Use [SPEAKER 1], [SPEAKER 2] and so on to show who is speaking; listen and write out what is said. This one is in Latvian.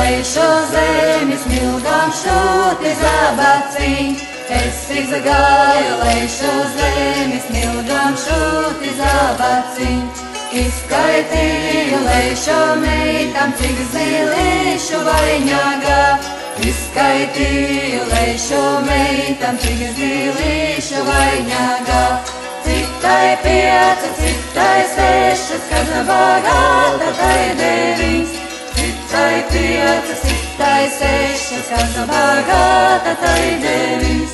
[SPEAKER 1] lejušo zemi, smilgām šūti zabaciņ. Es izgāju lejušo zemi, smilgām šūti zabaciņ. Izskaitīju lejušo meitam, cik zilīšu vaļņāgā. Izskaitīju lejušo meitam, cik zilīšu vaļņāgā. Citai pieci, citai sešas, kad deviņas. Citai pieci, citai sešas, kad bagāta tai deviņas.